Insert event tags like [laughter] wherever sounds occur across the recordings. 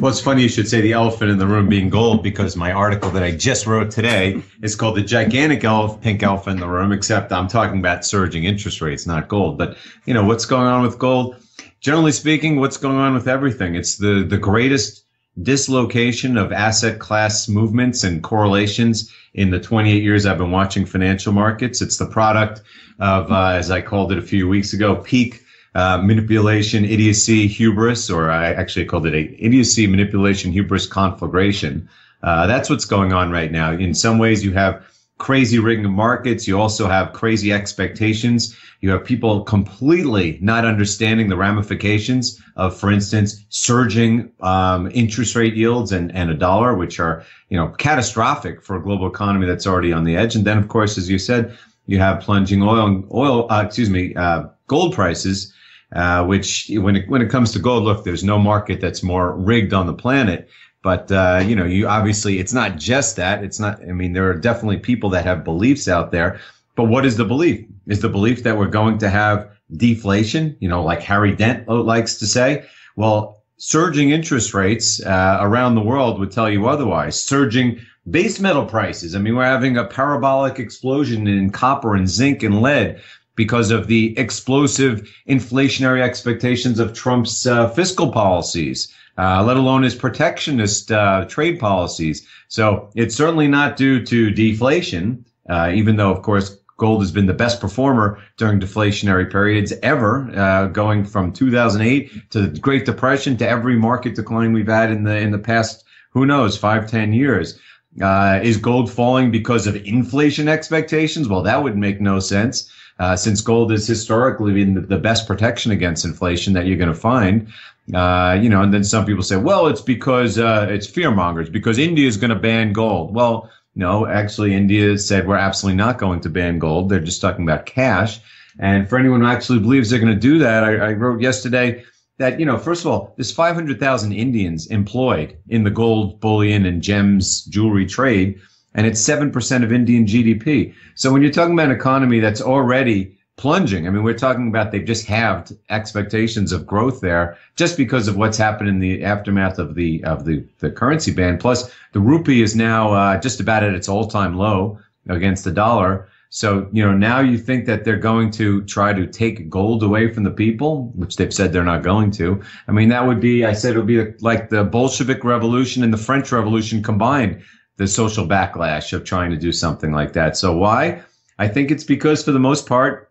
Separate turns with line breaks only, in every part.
Well, it's funny you should say the elephant in the room being gold because my article that I just wrote today is called The Gigantic Elf, Pink Elephant in the Room, except I'm talking about surging interest rates, not gold. But, you know, what's going on with gold? Generally speaking, what's going on with everything? It's the, the greatest dislocation of asset class movements and correlations in the 28 years I've been watching financial markets. It's the product of, uh, as I called it a few weeks ago, peak uh, manipulation, idiocy, hubris, or I actually called it a idiocy, manipulation, hubris conflagration. Uh, that's what's going on right now. In some ways, you have crazy rigging of markets. You also have crazy expectations. You have people completely not understanding the ramifications of, for instance, surging um, interest rate yields and, and a dollar, which are you know catastrophic for a global economy that's already on the edge. And then, of course, as you said, you have plunging oil, and oil, uh, excuse me, uh, gold prices uh, which when it, when it comes to gold, look, there's no market that's more rigged on the planet. But uh, you know, you obviously it's not just that. It's not. I mean, there are definitely people that have beliefs out there. But what is the belief? Is the belief that we're going to have deflation? You know, like Harry Dent likes to say. Well, surging interest rates uh, around the world would tell you otherwise. Surging base metal prices. I mean, we're having a parabolic explosion in copper and zinc and lead because of the explosive inflationary expectations of Trump's uh, fiscal policies, uh, let alone his protectionist uh, trade policies. So it's certainly not due to deflation, uh, even though, of course, gold has been the best performer during deflationary periods ever, uh, going from 2008 to the Great Depression to every market decline we've had in the in the past, who knows, five, ten years. Uh, is gold falling because of inflation expectations? Well, that would make no sense uh, since gold has historically been the, best protection against inflation that you're going to find. Uh, you know, and then some people say, well, it's because uh, it's fear mongers because India is going to ban gold. Well, no, actually, India said we're absolutely not going to ban gold. They're just talking about cash. And for anyone who actually believes they're going to do that, I, I wrote yesterday that, you know, first of all, there's 500,000 Indians employed in the gold, bullion, and gems jewelry trade and it's 7% of Indian GDP. So when you're talking about an economy that's already plunging, I mean, we're talking about they've just halved expectations of growth there just because of what's happened in the aftermath of the, of the, the currency ban. Plus the rupee is now uh, just about at its all time low against the dollar. So, you know, now you think that they're going to try to take gold away from the people, which they've said they're not going to. I mean, that would be, I said it would be like the Bolshevik Revolution and the French Revolution combined the social backlash of trying to do something like that. So why? I think it's because for the most part,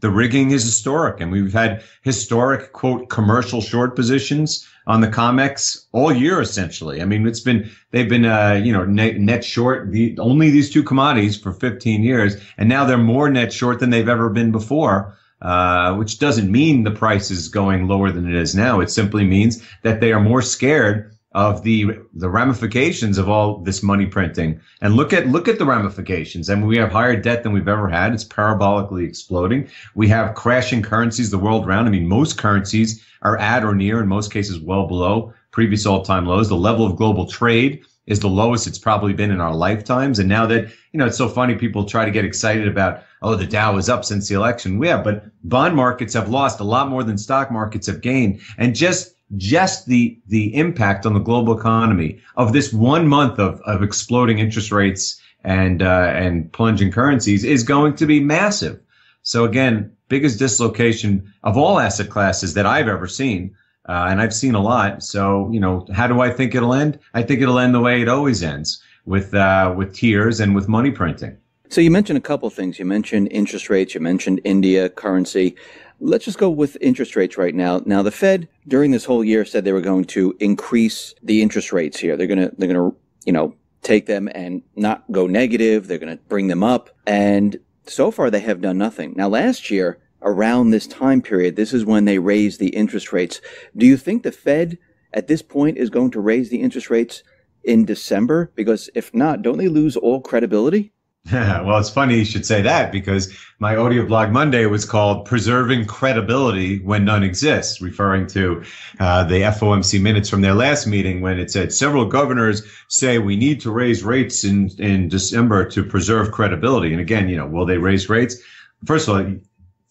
the rigging is historic and we've had historic quote commercial short positions on the COMEX all year essentially. I mean, it's been, they've been, uh, you know, net, net short the, only these two commodities for 15 years. And now they're more net short than they've ever been before. Uh, which doesn't mean the price is going lower than it is now. It simply means that they are more scared of the the ramifications of all this money printing. And look at look at the ramifications. And we have higher debt than we've ever had. It's parabolically exploding. We have crashing currencies the world around. I mean most currencies are at or near in most cases well below previous all-time lows. The level of global trade is the lowest it's probably been in our lifetimes. And now that you know it's so funny people try to get excited about oh the Dow is up since the election. Yeah but bond markets have lost a lot more than stock markets have gained. And just just the the impact on the global economy of this one month of, of exploding interest rates and uh, and plunging currencies is going to be massive. So again, biggest dislocation of all asset classes that I've ever seen, uh, and I've seen a lot. So you know, how do I think it'll end? I think it'll end the way it always ends, with uh, with tears and with money printing.
So you mentioned a couple things. You mentioned interest rates. You mentioned India currency. Let's just go with interest rates right now. Now, the Fed during this whole year said they were going to increase the interest rates here. They're going to, they're going to, you know, take them and not go negative. They're going to bring them up. And so far they have done nothing. Now, last year, around this time period, this is when they raised the interest rates. Do you think the Fed at this point is going to raise the interest rates in December? Because if not, don't they lose all credibility? [laughs]
well, it's funny you should say that because my audio blog Monday was called Preserving Credibility When None Exists, referring to uh, the FOMC minutes from their last meeting when it said several governors say we need to raise rates in, in December to preserve credibility. And again, you know, will they raise rates? First of all,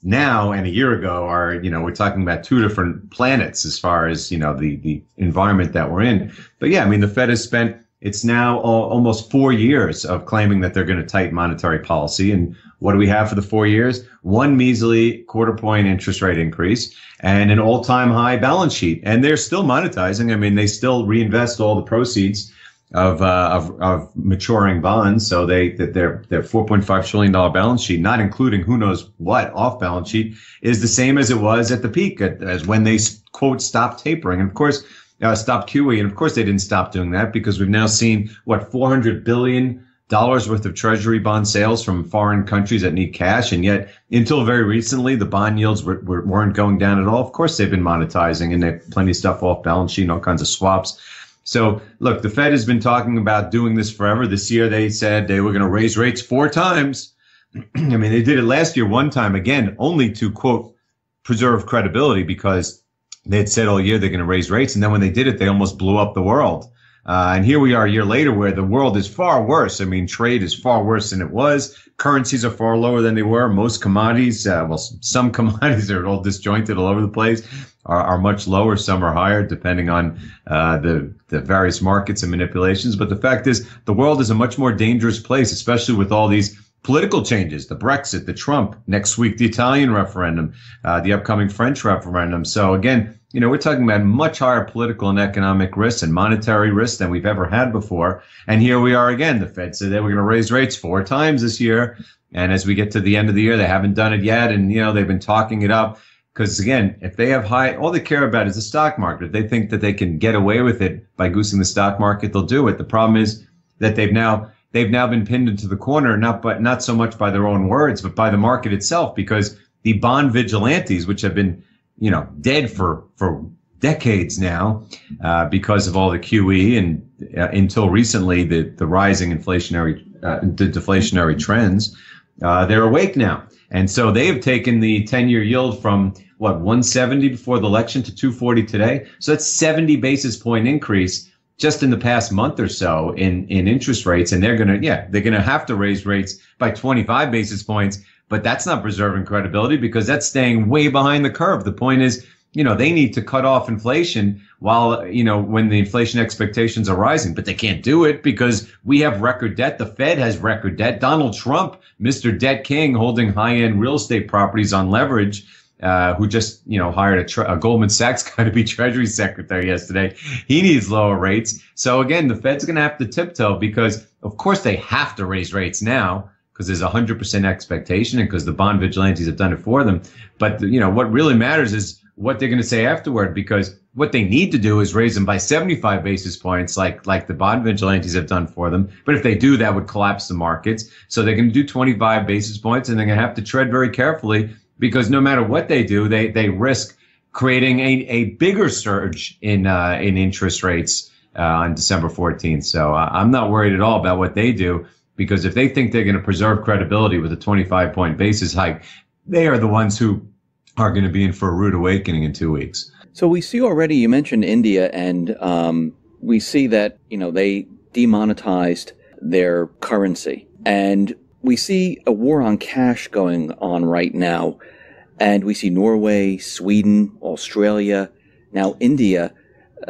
now and a year ago are, you know, we're talking about two different planets as far as, you know, the, the environment that we're in. But yeah, I mean, the Fed has spent, it's now almost four years of claiming that they're going to tighten monetary policy. And what do we have for the four years? One measly quarter point interest rate increase and an all time high balance sheet. And they're still monetizing. I mean, they still reinvest all the proceeds of, uh, of, of maturing bonds. So they that their their 4.5 trillion dollar balance sheet, not including who knows what off balance sheet, is the same as it was at the peak, at, as when they quote stopped tapering. And of course, uh, stopped QE, and of course they didn't stop doing that because we've now seen what 400 billion dollars worth of treasury bond sales from foreign countries that need cash. And yet, until very recently, the bond yields were, were, weren't going down at all. Of course, they've been monetizing and they have plenty of stuff off balance sheet and all kinds of swaps. So look, the Fed has been talking about doing this forever. This year they said they were going to raise rates four times. [clears throat] I mean, they did it last year one time again, only to quote preserve credibility because they had said all year they're going to raise rates, and then when they did it, they almost blew up the world. Uh, and here we are a year later where the world is far worse. I mean, trade is far worse than it was. Currencies are far lower than they were. Most commodities, uh, well, some [laughs] commodities are all disjointed all over the place, are, are much lower. Some are higher, depending on uh, the, the various markets and manipulations. But the fact is, the world is a much more dangerous place, especially with all these political changes, the Brexit, the Trump, next week, the Italian referendum, uh, the upcoming French referendum. So again, you know, we're talking about much higher political and economic risks and monetary risks than we've ever had before. And here we are again. The Fed said they were going to raise rates four times this year. And as we get to the end of the year, they haven't done it yet. And, you know, they've been talking it up because again, if they have high, all they care about is the stock market. If they think that they can get away with it by goosing the stock market, they'll do it. The problem is that they've now, they've now been pinned into the corner, not but not so much by their own words, but by the market itself, because the bond vigilantes, which have been you know, dead for, for decades now, uh, because of all the QE and uh, until recently, the, the rising inflationary, uh, the deflationary trends, uh, they're awake now. And so they have taken the 10 year yield from what, 170 before the election to 240 today. So that's 70 basis point increase just in the past month or so in, in interest rates. And they're going to, yeah, they're going to have to raise rates by 25 basis points but that's not preserving credibility because that's staying way behind the curve. The point is, you know, they need to cut off inflation while, you know, when the inflation expectations are rising, but they can't do it because we have record debt. The Fed has record debt. Donald Trump, Mr. Debt King, holding high end real estate properties on leverage. Uh, who just you know hired a, tre- a Goldman Sachs [laughs] guy to be Treasury Secretary yesterday. He needs lower rates. So again, the Fed's going to have to tiptoe because, of course, they have to raise rates now because there's a hundred percent expectation and because the bond vigilantes have done it for them. But you know what really matters is what they're going to say afterward because what they need to do is raise them by 75 basis points like like the bond vigilantes have done for them but if they do that would collapse the markets so they're going to do 25 basis points and they're going to have to tread very carefully because no matter what they do they they risk creating a, a bigger surge in uh, in interest rates uh, on December 14th so uh, I'm not worried at all about what they do because if they think they're going to preserve credibility with a 25 point basis hike, they are the ones who are going to be in for a rude awakening in two weeks.
So we see already, you mentioned India, and um, we see that, you know, they demonetized their currency. And we see a war on cash going on right now. And we see Norway, Sweden, Australia, now India.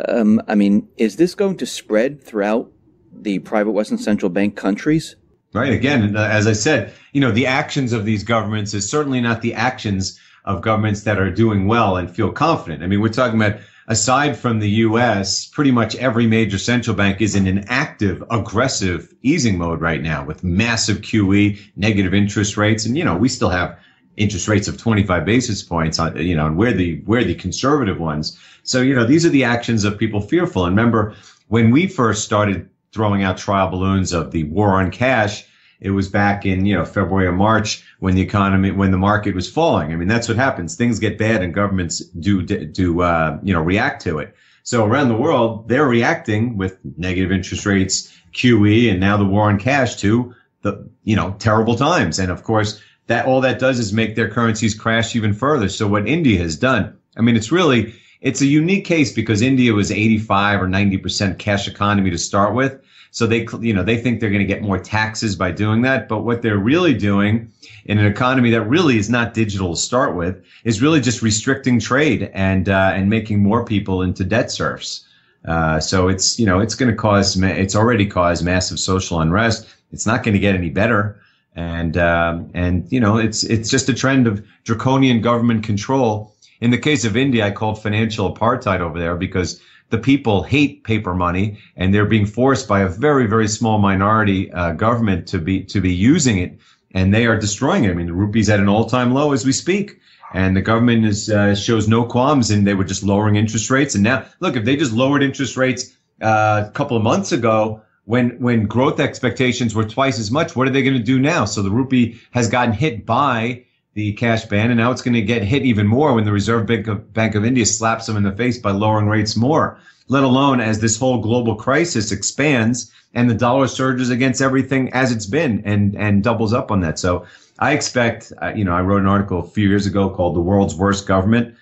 Um, I mean, is this going to spread throughout the private Western Central Bank countries?
Right. Again, uh, as I said, you know, the actions of these governments is certainly not the actions of governments that are doing well and feel confident. I mean, we're talking about aside from the US, pretty much every major central bank is in an active, aggressive easing mode right now with massive QE, negative interest rates. And, you know, we still have interest rates of 25 basis points on, you know, and we're the, we're the conservative ones. So, you know, these are the actions of people fearful. And remember, when we first started throwing out trial balloons of the war on cash. It was back in, you know, February or March when the economy, when the market was falling. I mean, that's what happens. Things get bad and governments do, do, uh, you know, react to it. So around the world, they're reacting with negative interest rates, QE, and now the war on cash to the, you know, terrible times. And of course, that all that does is make their currencies crash even further. So what India has done, I mean, it's really, it's a unique case because India was 85 or 90% cash economy to start with. So they, you know, they think they're going to get more taxes by doing that. But what they're really doing in an economy that really is not digital to start with is really just restricting trade and uh, and making more people into debt serfs. Uh, so it's you know it's going to cause it's already caused massive social unrest. It's not going to get any better, and um, and you know it's it's just a trend of draconian government control. In the case of India, I called financial apartheid over there because the people hate paper money and they're being forced by a very very small minority uh, government to be to be using it. And they are destroying it. I mean the rupee's at an all-time low as we speak. And the government is uh, shows no qualms and they were just lowering interest rates. And now look if they just lowered interest rates uh, a couple of months ago when when growth expectations were twice as much what are they going to do now so the rupee has gotten hit by the cash ban, and now it's going to get hit even more when the Reserve Bank of, Bank of India slaps them in the face by lowering rates more. Let alone as this whole global crisis expands and the dollar surges against everything as it's been and and doubles up on that. So I expect, uh, you know, I wrote an article a few years ago called "The World's Worst Government"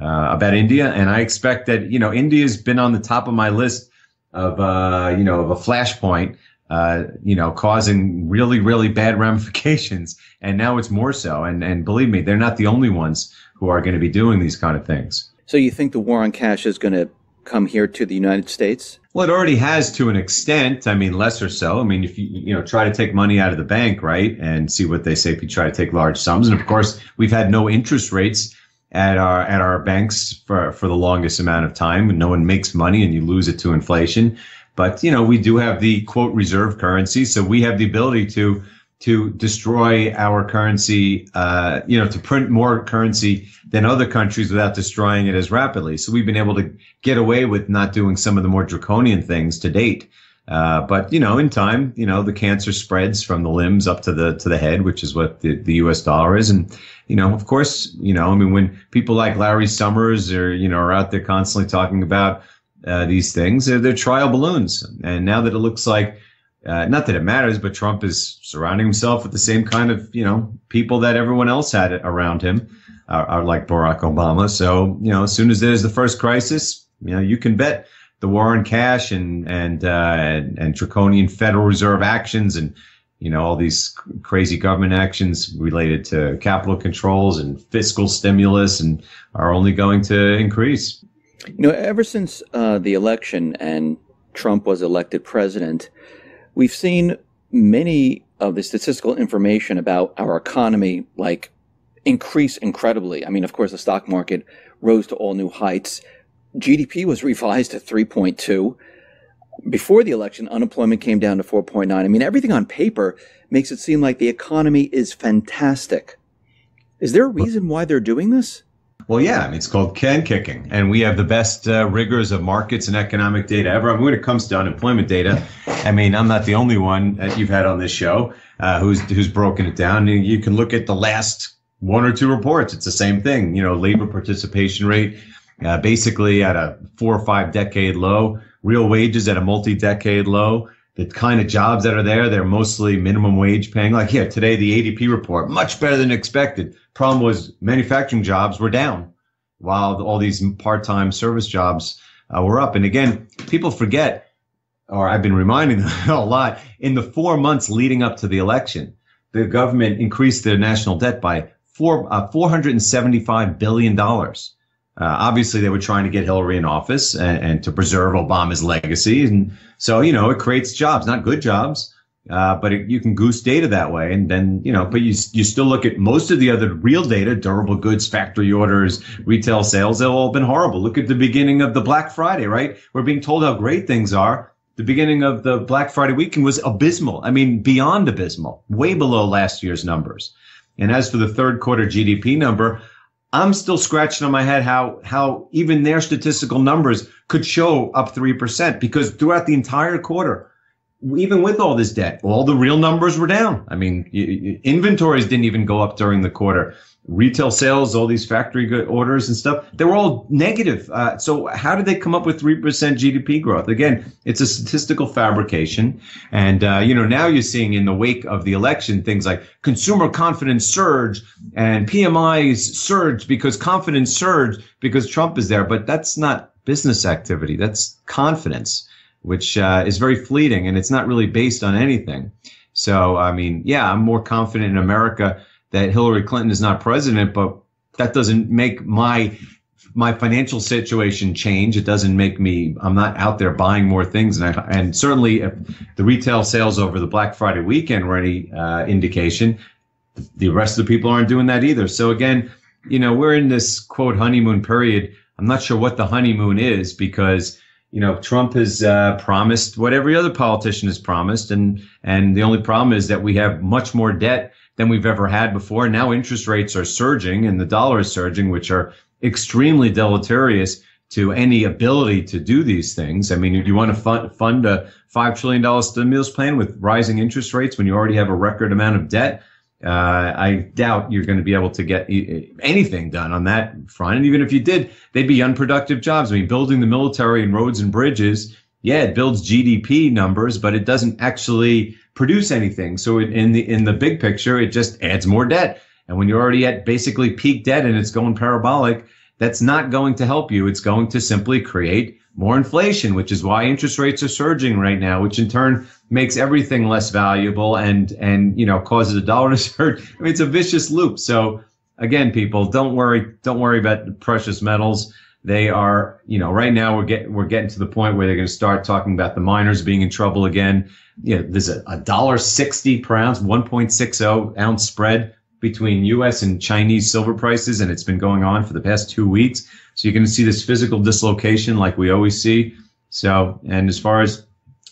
uh, about India, and I expect that you know India's been on the top of my list of uh, you know of a flashpoint uh, you know, causing really, really bad [laughs] ramifications. And now it's more so. And, and believe me, they're not the only ones who are going to be doing these kind of things.
So you think the war on cash is going to come here to the United States?
Well, it already has to an extent. I mean, less or so. I mean, if you, you know, try to take money out of the bank, right, and see what they say if you try to take large sums. And of course, we've had no interest rates at our at our banks for for the longest amount of time. No one makes money, and you lose it to inflation. But you know, we do have the quote reserve currency, so we have the ability to to destroy our currency, uh, you know, to print more currency than other countries without destroying it as rapidly. So we've been able to get away with not doing some of the more draconian things to date. Uh, but you know, in time, you know, the cancer spreads from the limbs up to the to the head, which is what the, the U.S. dollar is. And you know, of course, you know, I mean, when people like Larry Summers or you know are out there constantly talking about uh, these things. They're, they're, trial balloons. And now that it looks like, uh, not that it matters, but Trump is surrounding himself with the same kind of, you know, people that everyone else had around him, are, are like Barack Obama. So, you know, as soon as there's the first crisis, you know, you can bet the war on cash and, and, uh, and, and draconian Federal Reserve actions and, you know, all these crazy government actions related to capital controls and fiscal stimulus and are only going to increase.
You know, ever since uh, the election and Trump was elected president, we've seen many of the statistical information about our economy like increase incredibly. I mean, of course, the stock market rose to all new heights. GDP was revised to 3.2. Before the election, unemployment came down to 4.9. I mean, everything on paper makes it seem like the economy is fantastic. Is there a reason why they're doing this?
Well, yeah, I mean, it's called can kicking, and we have the best uh, rigors of markets and economic data ever. I mean, when it comes to unemployment data, I mean, I'm not the only one that you've had on this show uh, who's who's broken it down. You can look at the last one or two reports; it's the same thing. You know, labor participation rate uh, basically at a four or five decade low, real wages at a multi-decade low. The kind of jobs that are there, they're mostly minimum wage paying. Like here today, the ADP report, much better than expected Problem was manufacturing jobs were down while all these part-time service jobs uh, were up. And again, people forget, or I've been reminding [laughs] them a lot, in the four months leading up to the election, the government increased their national debt by four, uh, $475 billion. Uh, obviously, they were trying to get Hillary in office and, and, to preserve Obama's legacy. And so, you know, it creates jobs, not good jobs, uh, but it, you can goose data that way, and then you know. But you you still look at most of the other real data: durable goods, factory orders, retail sales. They've all been horrible. Look at the beginning of the Black Friday, right? We're being told how great things are. The beginning of the Black Friday weekend was abysmal. I mean, beyond abysmal, way below last year's numbers. And as for the third quarter GDP number, I'm still scratching on my head how how even their statistical numbers could show up three percent because throughout the entire quarter even with all this debt, all the real numbers were down. I mean, inventories didn't even go up during the quarter. Retail sales, all these factory good orders and stuff, they were all negative. Uh, so how did they come up with 3% GDP growth? Again, it's a statistical fabrication. And, uh, you know, now you're seeing in the wake of the election, things like consumer confidence surge and PMIs surge because confidence surge because Trump is there. But that's not business activity. That's confidence, which uh, is very fleeting and it's not really based on anything. So, I mean, yeah, I'm more confident in America that Hillary Clinton is not president, but that doesn't make my my financial situation change. It doesn't make me. I'm not out there buying more things, and I, and certainly if the retail sales over the Black Friday weekend were any uh, indication, the rest of the people aren't doing that either. So again, you know, we're in this quote honeymoon period. I'm not sure what the honeymoon is because you know Trump has uh, promised what every other politician has promised, and and the only problem is that we have much more debt than we've ever had before. Now interest rates are surging and the dollar is surging, which are extremely deleterious to any ability to do these things. I mean, if you want to fund, fund a $5 trillion stimulus plan with rising interest rates when you already have a record amount of debt. Uh, I doubt you're going to be able to get anything done on that front. And even if you did, they'd be unproductive jobs. I mean, building the military and roads and bridges, yeah, it builds GDP numbers, but it doesn't actually produce anything. So it, in the in the big picture, it just adds more debt. And when you're already at basically peak debt and it's going parabolic, that's not going to help you. It's going to simply create more inflation, which is why interest rates are surging right now, which in turn makes everything less valuable and and you know causes a dollar to [laughs] surge. I mean, it's a vicious loop. So again, people, don't worry, don't worry about precious metals. They are, you know, right now we're getting we're getting to the point where they're going to start talking about the miners being in trouble again. You know, there's a dollar sixty per ounce, one point six zero ounce spread between U.S. and Chinese silver prices, and it's been going on for the past two weeks. So you're going to see this physical dislocation like we always see. So, and as far as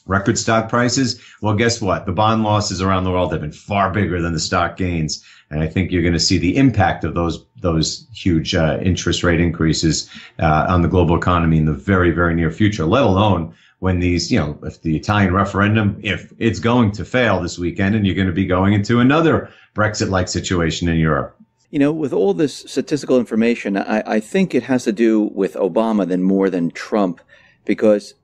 record stock prices, well, guess what? The bond losses around the world have been far bigger than the stock gains. And I think you're going to see the impact of those those huge uh, interest rate increases uh, on the global economy in the very very near future. Let alone when these, you know, if the Italian referendum, if it's going to fail this weekend, and you're going to be going into another Brexit-like situation in Europe.
You know, with all this statistical information, I, I think it has to do with Obama than more than Trump, because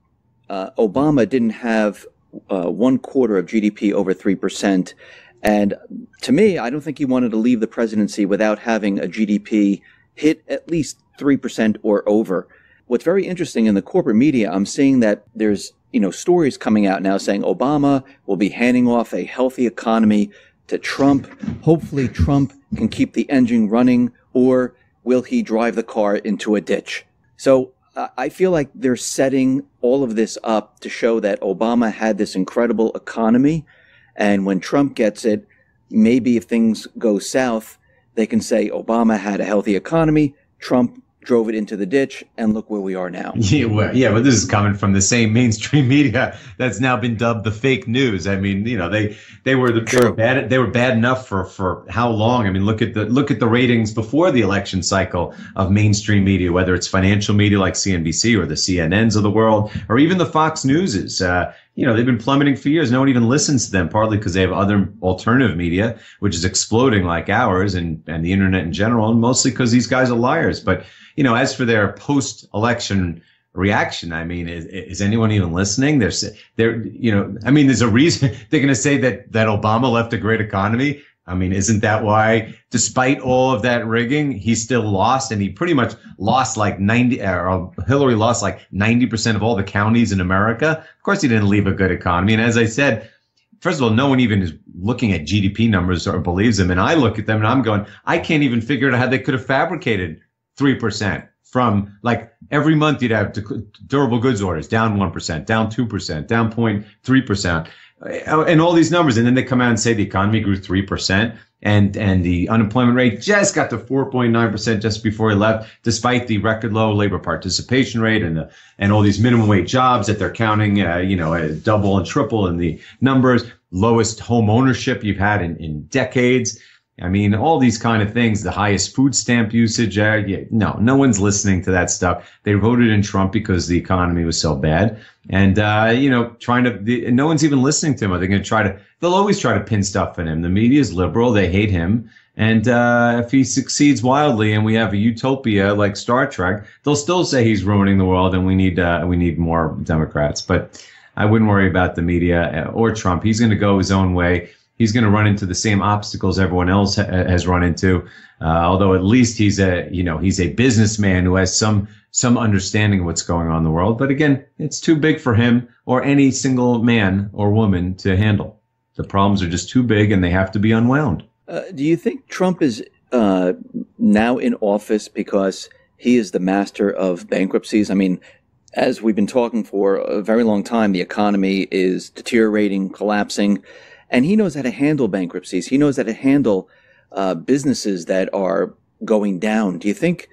uh, Obama didn't have uh, one quarter of GDP over three percent and to me, I don't think he wanted to leave the presidency without having a GDP hit at least 3% or over. What's very interesting in the corporate media, I'm seeing that there's, you know, stories coming out now saying Obama will be handing off a healthy economy to Trump. Hopefully Trump can keep the engine running or will he drive the car into a ditch? So I feel like they're setting all of this up to show that Obama had this incredible economy and when Trump gets it, maybe if things go south, they can say Obama had a healthy economy, Trump drove it into the ditch, and look where we are now. [laughs]
Yeah, well, yeah, but this is coming from the same mainstream [laughs] media that's now been dubbed the fake news. I mean, you know, they they were the, they were bad they were bad enough for for how long? I mean, look at the look at the ratings before the election cycle of mainstream media, whether it's financial media like CNBC or the CNNs of the world, or even the Fox Newses. Uh, you know, they've been plummeting for years. No one even listens to them, partly because they have other alternative media, which is exploding like ours and, and the internet in general, and mostly because these guys are liars. But, you know, as for their post election reaction, I mean, is, is anyone even listening? They're, they're, you know, I mean, there's a reason [laughs] they're going to say that, that Obama left a great economy. I mean, isn't that why, despite all of that rigging, he still lost and he pretty much lost like 90, or um, Hillary lost like 90% of all the counties in America? Of course, he didn't leave a good economy. And as I said, first of all, no one even is looking at GDP numbers or believes them. And I look at them and I'm going, I can't even figure out how they could have fabricated 3% from like every month you'd have durable goods orders down 1%, down 2%, down 0.3%. And all these numbers, and then they come out and say the economy grew three percent, and and the unemployment rate just got to four point nine percent just before he left, despite the record low labor participation rate and the, and all these minimum wage jobs that they're counting, uh, you know, double and triple in the numbers, lowest home ownership you've had in in decades. I mean, all these kind of things, the highest food stamp usage. Uh, yeah, no, no one's listening to that stuff. They voted in Trump because the economy was so bad. And, uh, you know, trying to, the, no one's even listening to him. Are they going to try to, they'll always try to pin stuff on him. The media is liberal. They hate him. And uh, if he succeeds wildly, and we have a utopia like Star Trek, they'll still say he's ruining the world, and we need uh, we need more Democrats. But I wouldn't worry about the media uh, or Trump. He's going to go his own way. He's going to run into the same obstacles everyone else ha- has run into. Uh, although at least he's a you know he's a businessman who has some some understanding of what's going on in the world. But again, it's too big for him or any single man or woman to handle. The problems are just too big, and they have to be unwound.
Uh, do you think Trump is uh, now in office because he is the master of bankruptcies? I mean, as we've been talking for a very long time, the economy is deteriorating, collapsing, and he knows how to handle bankruptcies. He knows how to handle uh, businesses that are going down. Do you think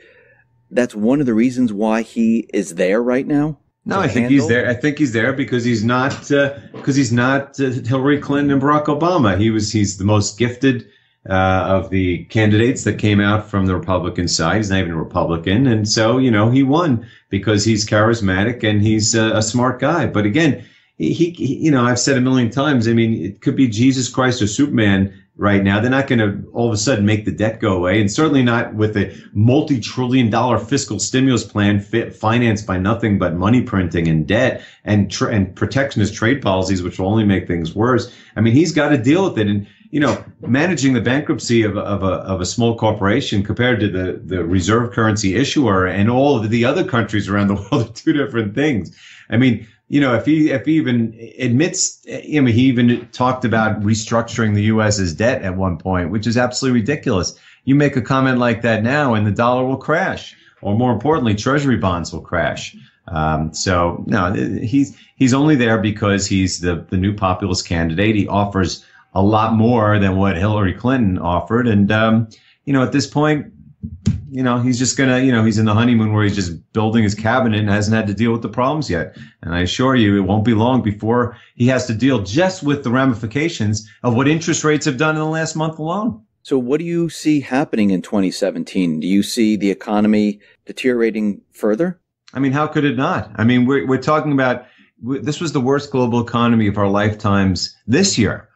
that's one of the reasons why he is there right now?
No, I think handle? he's there. I think he's there because he's not because uh, he's not uh, Hillary Clinton and Barack Obama. He was he's the most gifted uh, of the candidates that came out from the Republican side. He's not even a Republican, and so you know he won because he's charismatic and he's a, a smart guy. But again, he, he, you know, I've said a million times. I mean, it could be Jesus Christ or Superman right now. They're not going to all of a sudden make the debt go away, and certainly not with a multi-trillion dollar fiscal stimulus plan fit, financed by nothing but money printing and debt and and protectionist trade policies, which will only make things worse. I mean, he's got to deal with it, and you know, managing the bankruptcy of, of, a, of a small corporation compared to the, the reserve currency issuer and all of the other countries around the [laughs] world are two different things. I mean, you know, if he if he even admits, I mean, he even talked about restructuring the U.S.'s debt at one point, which is absolutely ridiculous. You make a comment like that now, and the dollar will crash, or more importantly, Treasury bonds will crash. Um, so no, he's he's only there because he's the the new populist candidate. He offers a lot more than what Hillary Clinton offered, and um, you know, at this point, you know, he's just gonna, you know, he's in the honeymoon where he's just building his cabinet and hasn't had to deal with the problems yet. And I assure you, it won't be long before he has to deal just with the ramifications of what interest rates have done in the last month alone.
So, what do you see happening in 2017? Do you see the economy deteriorating further?
I mean, how could it not? I mean, we're, we're talking about this was the worst global economy of our lifetimes this year.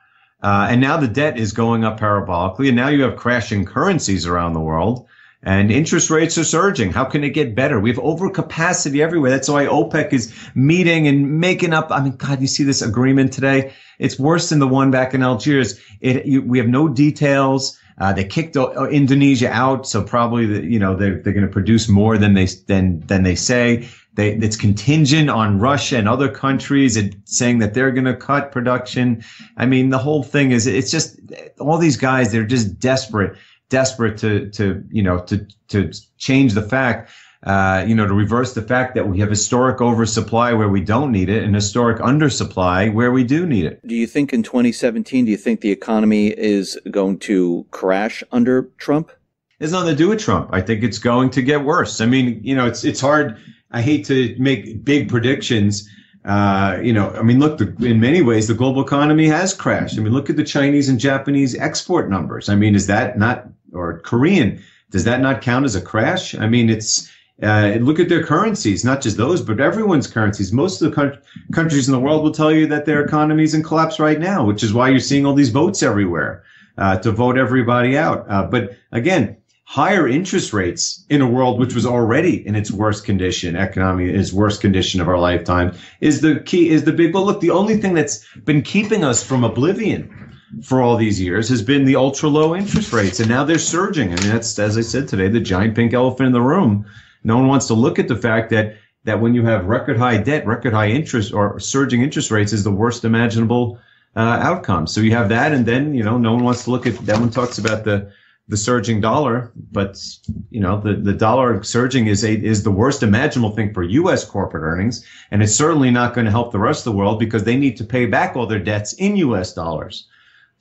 Uh, and now the debt is going up parabolically, and now you have crashing currencies around the world and interest rates are surging. How can it get better? We have overcapacity everywhere. That's why OPEC is meeting and making up. I mean, God, you see this agreement today? It's worse than the one back in Algiers. It, you, we have no details. Uh, they kicked uh, Indonesia out, so probably the, you know they're they're going to produce more than they than than they say. They, it's contingent on Russia and other countries and saying that they're going to cut production. I mean, the whole thing is it's just all these guys. They're just desperate desperate to to you know to to change the fact uh, you know, to reverse the fact that we have historic oversupply where we don't need it and historic undersupply where we do need it.
Do you think in 2017, do you think the economy is going to crash under Trump?
It has nothing to do with Trump. I think it's going to get worse. I mean, you know, it's it's hard. I hate to make big predictions. Uh, you know, I mean, look, the, in many ways, the global economy has crashed. I mean, look at the Chinese and Japanese export numbers. I mean, is that not or Korean, does that not count as a crash? I mean, it's uh, look at their currencies, not just those, but everyone's currencies. Most of the co- countries in the world will tell you that their economy is in collapse right now, which is why you're seeing all these votes everywhere uh, to vote everybody out. Uh, but again, higher interest rates in a world which was already in its worst condition, economy its worst condition of our lifetime, is the key. Is the big. Well, look, the only thing that's been keeping us from oblivion for all these years has been the ultra low interest rates, and now they're surging. I mean, that's as I said today, the giant pink elephant in the room. No one wants to look at the fact that that when you have record high debt, record high interest, or surging interest rates is the worst imaginable uh, outcome. So you have that, and then you know no one wants to look at that. One talks about the the surging dollar, but you know the, the dollar surging is a, is the worst imaginable thing for U.S. corporate earnings, and it's certainly not going to help the rest of the world because they need to pay back all their debts in U.S. dollars.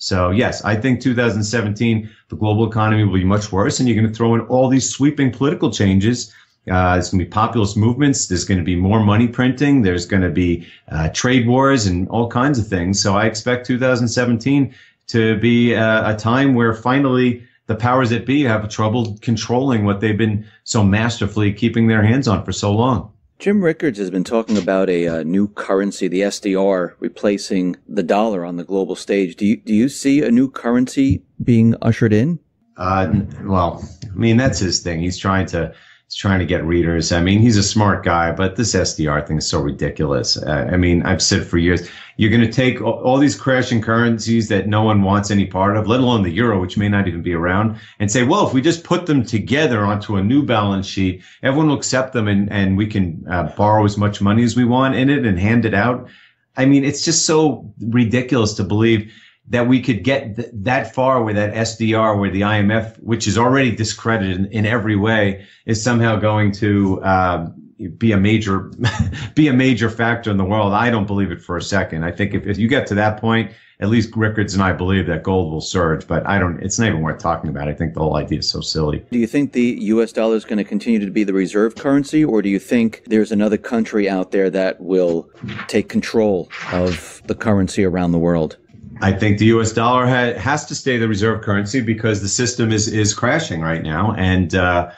So yes, I think 2017, the global economy will be much worse, and you're going to throw in all these sweeping political changes. Uh, going to be populist movements. There's going to be more money printing. There's going to be uh, trade wars and all kinds of things. So I expect 2017 to be uh, a time where finally the powers that be have trouble controlling what they've been so masterfully keeping their hands on for so long.
Jim Rickards has been talking about a uh, new currency, the SDR, replacing the dollar on the global stage. Do you, do you see a new currency being ushered in?
Uh, well, I mean that's his thing. He's trying to he's trying to get readers. I mean, he's a smart guy, but this SDR thing is so ridiculous. Uh, I mean, I've said for years, you're going to take all, these crashing currencies that no one wants any part of, let alone the euro, which may not even be around, and say, well, if we just put them together onto a new balance sheet, everyone will accept them, and and we can uh, borrow as much money as we want in it and hand it out. I mean, it's just so ridiculous to believe that we could get th- that far with that SDR, where the IMF, which is already discredited in, in every way, is somehow going to uh, be a major [laughs] be a major factor in the world. I don't believe it for a second. I think if, if you get to that point, at least Rickards and I believe that gold will surge, but I don't. It's not even worth talking about. I think the whole idea is so silly.
Do you think the U.S. dollar is going to continue to be the reserve currency, or do you think there's another country out there that will take control of the currency around the world?
I think the U.S. dollar ha- has to stay the reserve currency because the system is is crashing right now, and uh,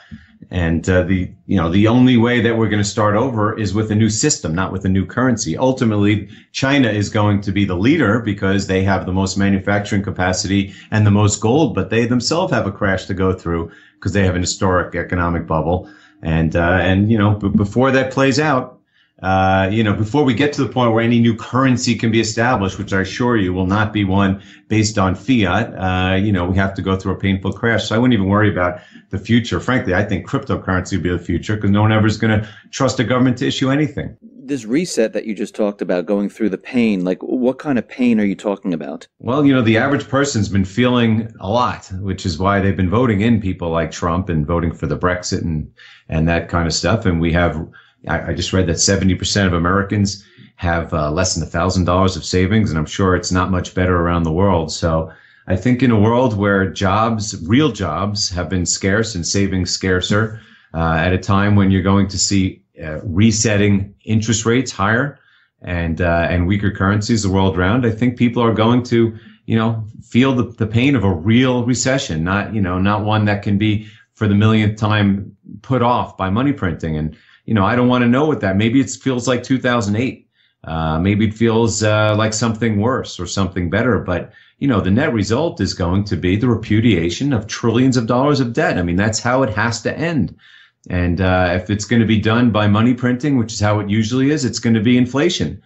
and uh, the you know the only way that we're going to start over is with a new system, not with a new currency. Ultimately, China is going to be the leader because they have the most manufacturing capacity and the most gold, but they themselves have a crash to go through because they have an historic economic bubble. And uh, and you know b- before that plays out, uh, you know, before we get to the point where any new currency can be established, which I assure you will not be one based on fiat, uh, you know, we have to go through a painful crash. So I wouldn't even worry about the future. Frankly, I think cryptocurrency will be the future because no one ever is going to trust a government to issue anything.
This reset that you just talked about, going through the pain, like what kind of pain are you talking about?
Well, you know, the average person's been feeling a lot, which is why they've been voting in people like Trump and voting for the Brexit and and that kind of stuff. And we have I, I just read that 70% of Americans have uh, less than $1,000 of savings, and I'm sure it's not much better around the world. So I think in a world where jobs, real jobs, have been scarce and savings scarcer, uh, at a time when you're going to see uh, resetting interest rates higher and uh, and weaker currencies the world around, I think people are going to you know feel the, the pain of a real recession, not you know not one that can be for the millionth time put off by money printing and you know, I don't want to know what that. Maybe it feels like 2008. Uh, maybe it feels uh, like something worse or something better. But you know, the net result is going to be the repudiation of trillions of dollars of debt. I mean, that's how it has to end. And uh, if it's going to be done by money printing, which is how it usually is, it's going to be inflation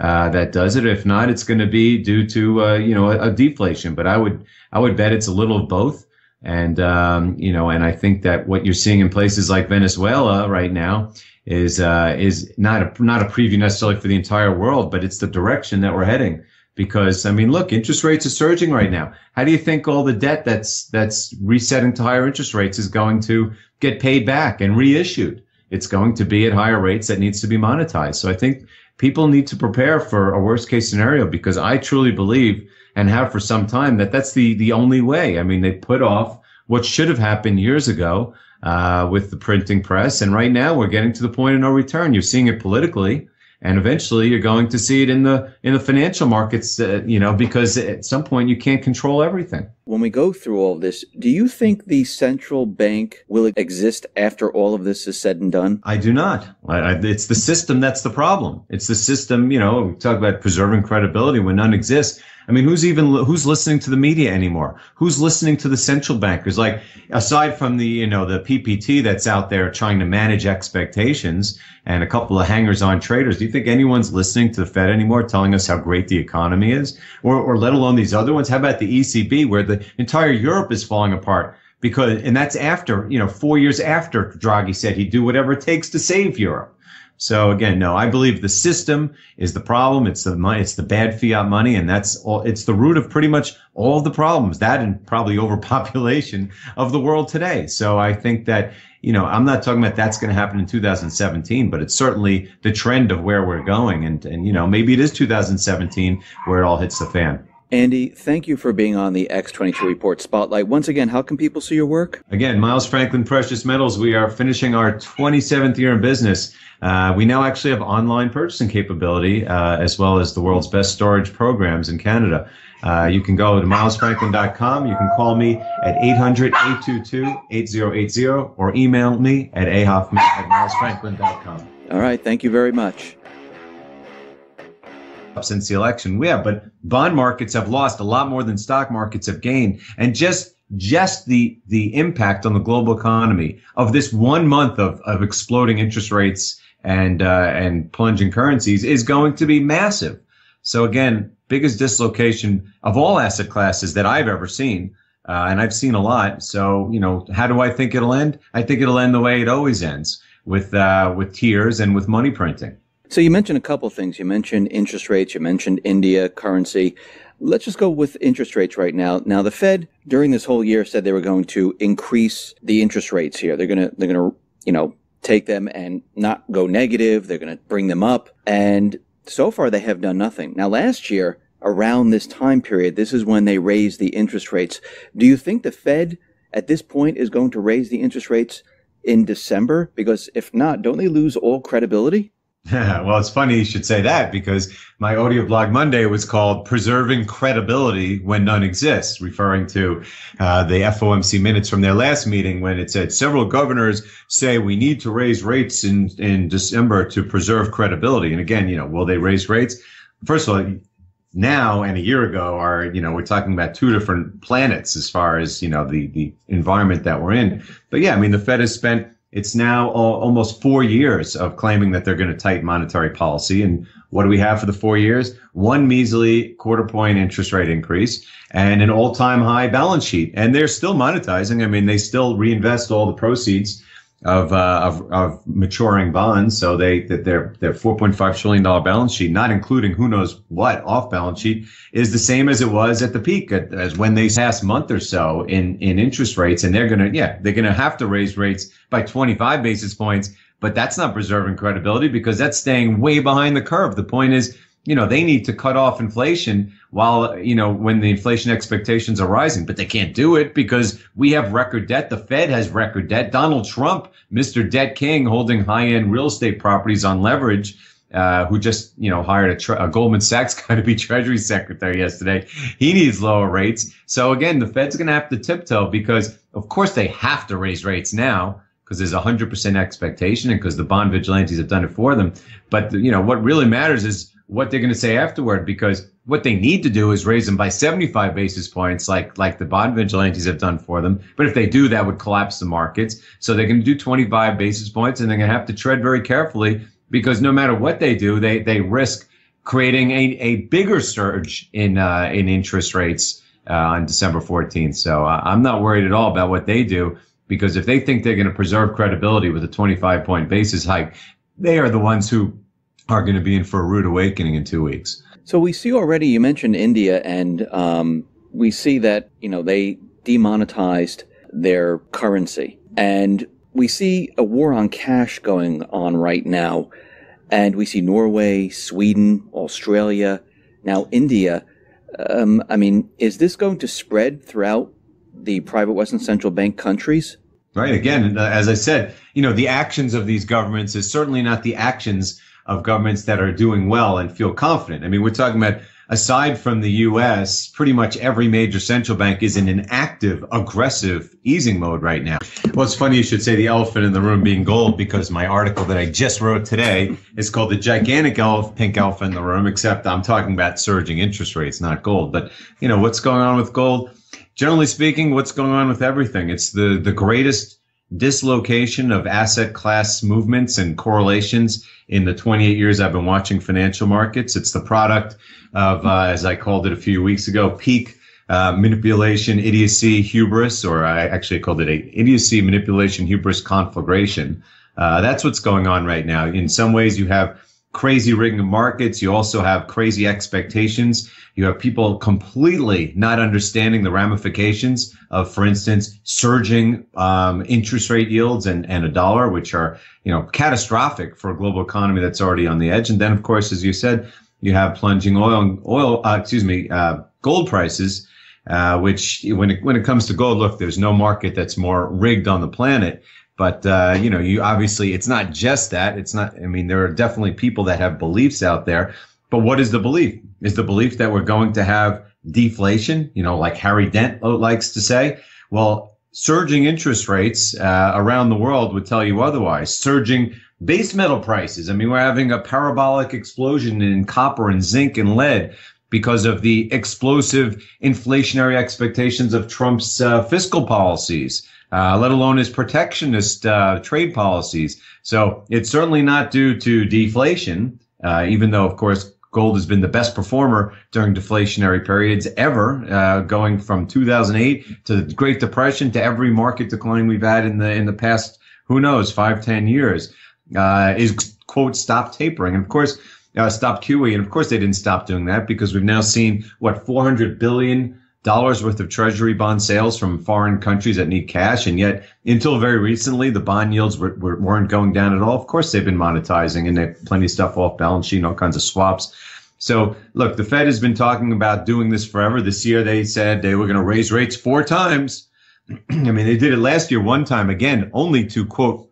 uh, that does it. If not, it's going to be due to uh, you know a, a deflation. But I would I would bet it's a little of both. And, um, you know, and I think that what you're seeing in places like Venezuela right now is, uh, is not a, not a preview necessarily for the entire world, but it's the direction that we're heading. Because, I mean, look, interest rates are surging right now. How do you think all the debt that's, that's resetting to higher interest rates is going to get paid back and reissued? It's going to be at higher rates that needs to be monetized. So I think people need to prepare for a worst case scenario because I truly believe and have for some time that that's the the only way. I mean, they put off what should have happened years ago uh, with the printing press, and right now we're getting to the point of no return. You're seeing it politically, and eventually you're going to see it in the in the financial markets. Uh, you know, because at some point you can't control everything.
When we go through all this, do you think the central bank will exist after all of this is said and done?
I do not. I, I, it's the system that's the problem. It's the system. You know, we talk about preserving credibility when none exists. I mean, who's even who's listening to the media anymore? Who's listening to the central bankers? Like, aside from the you know the PPT that's out there trying to manage expectations and a couple of hangers-on traders, do you think anyone's listening to the Fed anymore, telling us how great the economy is, or or let alone these other ones? How about the ECB, where the entire Europe is falling apart? Because and that's after you know four years after Draghi said he'd do whatever it takes to save Europe. So again, no, I believe the system is the problem. It's the money, it's the bad fiat money, and that's all. It's the root of pretty much all the problems. That and probably [laughs] overpopulation of the world today. So I think that you know, I'm not talking about that's going to happen in 2017, but it's certainly the trend of where we're going, and and you know, maybe it is 2017 where it all hits the fan.
Andy, thank you for being on the X22 Report Spotlight. Once again, how can people see your work?
Again, Miles Franklin Precious Metals. We are finishing our 27th year in business. Uh, we now actually have online purchasing capability uh, as well as the world's best storage programs in Canada. Uh, you can go to milesfranklin.com. You can call me at 800-822-8080 or email me at ahoffman at milesfranklin.com.
All right. Thank you very much
since the election. We have, but bond markets have lost a lot more than stock markets have gained. And just just the the impact on the global economy of this one month of, of exploding interest rates and uh, and plunging currencies is going to be massive. So again, biggest dislocation of all asset classes that I've ever seen, uh, and I've seen a lot. So you know, how do I think it'll end? I think it'll end the way it always ends with uh, with tears and with money printing.
So you mentioned a couple things. You mentioned interest rates. You mentioned India currency. Let's just go with interest rates right now. Now, the Fed during this whole year said they were going to increase the interest rates here. They're gonna they're gonna you know take them and not go negative. They're gonna bring them up, and so far they have done nothing. Now, last year around this time period, this is when they raised the interest rates. Do you think the Fed at this point is going to raise the interest rates in December? Because if not, don't they lose all credibility? [laughs]
well, it's funny you should say that because my audio blog Monday was called Preserving Credibility When None Exists, referring to uh, the FOMC minutes from their last meeting when it said several governors say we need to raise rates in, in December to preserve credibility. And again, you know, will they raise rates? First of all, now and a year ago are, you know, we're talking about two different planets as far as, you know, the, the environment that we're in. But yeah, I mean, the Fed has spent, it's now almost four years of claiming that they're going to tighten monetary policy. And what do we have for the four years? One measly quarter point interest rate increase and an all time high balance sheet. And they're still monetizing. I mean, they still reinvest all the proceeds of, uh, of, of maturing bonds. So they that their their 4.5 trillion dollar balance sheet, not including who knows what off balance sheet, is the same as it was at the peak, at, as when they past month or so in in interest rates. And they're gonna yeah they're gonna have to raise rates by 25 basis points, but that's not preserving credibility because that's staying way behind the curve. The point is you know, they need to cut off inflation while, you know, when the inflation expectations are rising, but they can't do it because we have record debt. The Fed has record debt. Donald Trump, Mr. Debt King, holding high end real estate properties on leverage. Uh, who just you know hired a, tre- a Goldman Sachs [laughs] guy to be Treasury Secretary yesterday? He needs lower rates. So again, the Fed's going to have to tiptoe because, of course, they have to raise rates now because there's a hundred percent expectation and because the bond vigilantes have done it for them. But you know what really matters is what they're going to say afterward because what they need to do is raise them by 75 basis points like like the bond vigilantes have done for them. But if they do that would collapse the markets. So they're going to do 25 basis points and they're going to have to tread very carefully because no matter what they do they they risk creating a, a bigger surge in uh, in interest rates uh, on December 14th so uh, I'm not worried at all about what they do because if they think they're going to preserve credibility with a 25 point basis hike they are the ones who are going to be in for a rude awakening in two weeks.
So we see already. You mentioned India, and um, we see that you know they demonetized their currency, and we see a war on cash going on right now, and we see Norway, Sweden, Australia, now India. Um, I mean, is this going to spread throughout the private Western Central Bank countries?
Right. Again, as I said, you know, the actions of these governments is certainly not the actions of governments that are doing well and feel confident. I mean, we're talking about aside from the US, pretty much every major central bank is in an active, aggressive easing mode right now. Well, it's funny you should say the elephant in the room being gold because my article that I just wrote today is called The Gigantic Elf, Pink Elephant in the Room, except I'm talking about surging interest rates, not gold. But, you know, what's going on with gold? Generally speaking, what's going on with everything? It's the, the greatest dislocation of asset class movements and correlations in the 28 years I've been watching financial markets. It's the product of, uh, as I called it a few weeks ago, peak uh, manipulation, idiocy, hubris, or I actually called it a idiocy, manipulation, hubris conflagration. Uh, that's what's going on right now. In some ways, you have crazy rigging markets. You also have crazy expectations. You have people completely not understanding the ramifications of, for instance, surging um, interest rate yields and, and a dollar, which are you know catastrophic for a global economy that's already on the edge. And then, of course, as you said, you have plunging oil, oil, uh, excuse me, uh, gold prices. Uh, which when it, when it comes to gold, look, there's no market that's more rigged on the planet. But uh, you know, you obviously it's not just that. It's not. I mean, there are definitely people that have beliefs out there. But what is the belief? Is the belief that we're going to have deflation? You know, like Harry Dent likes to say. Well, surging interest rates uh, around the world would tell you otherwise. Surging base metal prices. I mean, we're having a parabolic explosion in copper and zinc and lead because of the explosive inflationary expectations of Trump's uh, fiscal policies, uh, let alone his protectionist uh, trade policies. So it's certainly not due to deflation, uh, even though, of course, gold has been the best performer during deflationary periods ever, uh, going from 2008 to the Great Depression to every market decline we've had in the in the past, who knows, five ten years. Uh, is quote stop tapering, and of course uh, stop QE. And of course, they didn't stop doing that because we've now seen what 400 billion dollars worth of treasury bond sales from foreign countries that need cash. And yet, until very recently, the bond yields were, were, weren't going down at all. Of course, they've been monetizing and they have plenty of stuff off balance sheet all kinds of swaps. So, look, the Fed has been talking about doing this forever. This year, they said they were going to raise rates four times. [clears throat] I mean, they did it last year one time, again, only to quote,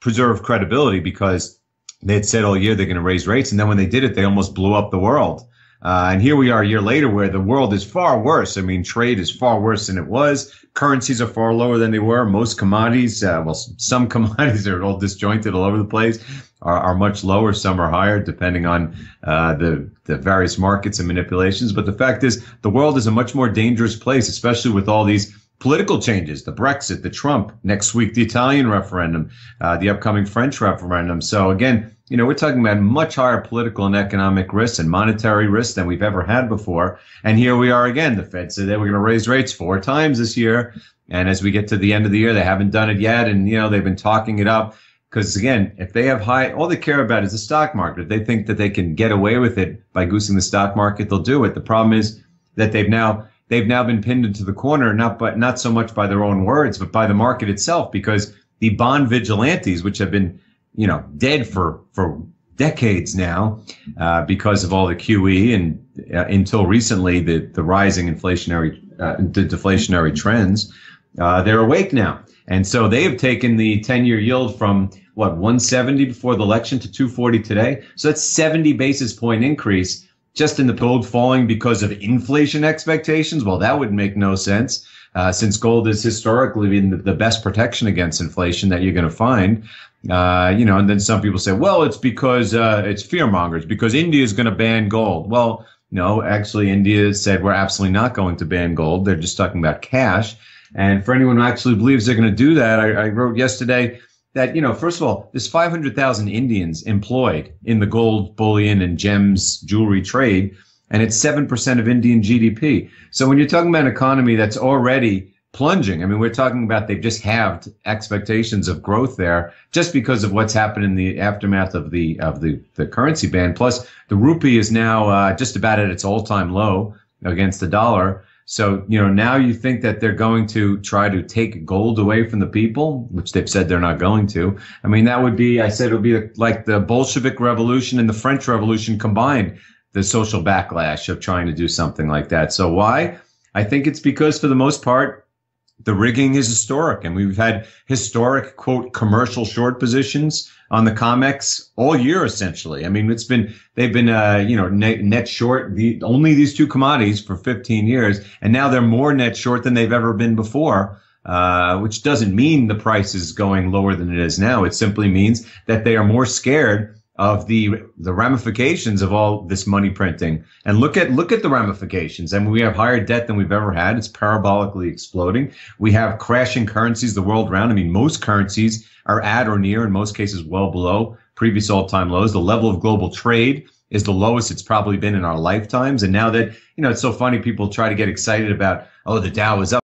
preserve credibility because they had said all year they're going to raise rates, and then when they did it, they almost blew up the world. Uh, and here we are a year later where the world is far worse. I mean, trade is far worse than it was. Currencies are far lower than they were. Most commodities, uh, well, some [laughs] commodities are all disjointed all over the place, are, are much lower. Some are higher, depending on uh, the, the various markets and manipulations. But the fact is, the world is a much more dangerous place, especially with all these political changes, the Brexit, the Trump, next week, the Italian referendum, uh, the upcoming French referendum. So again, you know, we're talking about much higher political and economic risks and monetary risks than we've ever had before. And here we are again. The Fed said they were going to raise rates four times this year. And as we get to the end of the year, they haven't done it yet. And, you know, they've been talking it up. Because again, if they have high, all they care about is the stock market. If they think that they can get away with it by goosing the stock market, they'll do it. The problem is that they've now they've now been pinned into the corner, not but not so much by their own words, but by the market itself, because the bond vigilantes, which have been you know, dead for, for decades now, uh, because of all the QE and uh, until recently, the, the rising inflationary, uh, the deflationary trends, uh, they're awake now. And so they have taken the 10 year yield from what, 170 before the election to 240 today. So that's 70 basis point increase just in the gold falling because of inflation expectations. Well, that would make no sense. Uh, since gold has historically been the, the, best protection against inflation that you're going to find. Uh, you know, and then some people say, well, it's because uh, it's fear mongers because India is going to ban gold. Well, no, actually, India said we're absolutely not going to ban gold. They're just talking about cash. And for anyone who actually believes they're going to do that, I, I wrote yesterday that, you know, first of all, there's 500,000 Indians employed in the gold, bullion, and gems jewelry trade, and it's 7% of Indian GDP. So when you're talking about an economy that's already plunging. I mean, we're talking about they've just halved expectations of growth there just because of what's happened in the aftermath of the of the, the currency ban. Plus, the rupee is now uh, just about at its all time low against the dollar. So, you know, now you think that they're going to try to take gold away from the people, which they've said they're not going to. I mean, that would be, I said it would be like the Bolshevik Revolution and the French Revolution combined, the social backlash of trying to do something like that. So why? I think it's because for the most part, the rigging is historic and we've had historic quote commercial short positions on the comex all year essentially i mean it's been they've been uh, you know net, net short the only these two commodities for 15 years and now they're more net short than they've ever been before uh, which doesn't mean the price is going lower than it is now it simply means that they are more scared of the the ramifications of all this money printing. And look at look at the ramifications. I mean we have higher debt than we've ever had. It's parabolically exploding. We have crashing currencies the world around I mean most currencies are at or near in most cases well below previous all-time lows. The level of global trade is the lowest it's probably been in our lifetimes. And now that you know it's so funny people try to get excited about oh the Dow is up